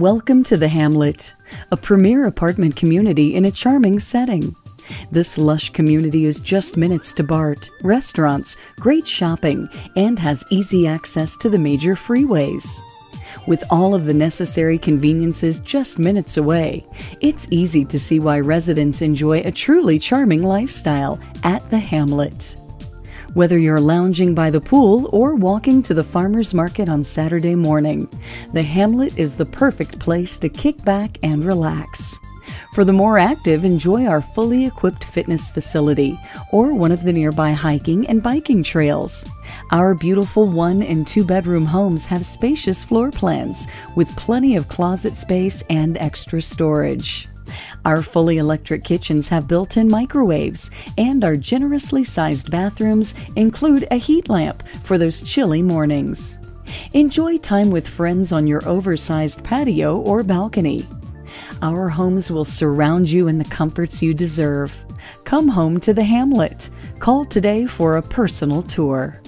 Welcome to the Hamlet, a premier apartment community in a charming setting. This lush community is just minutes to BART, restaurants, great shopping, and has easy access to the major freeways. With all of the necessary conveniences just minutes away, it's easy to see why residents enjoy a truly charming lifestyle at the Hamlet. Whether you're lounging by the pool or walking to the farmer's market on Saturday morning, the Hamlet is the perfect place to kick back and relax. For the more active, enjoy our fully equipped fitness facility or one of the nearby hiking and biking trails. Our beautiful one and two bedroom homes have spacious floor plans with plenty of closet space and extra storage. Our fully electric kitchens have built in microwaves, and our generously sized bathrooms include a heat lamp for those chilly mornings. Enjoy time with friends on your oversized patio or balcony. Our homes will surround you in the comforts you deserve. Come home to the Hamlet. Call today for a personal tour.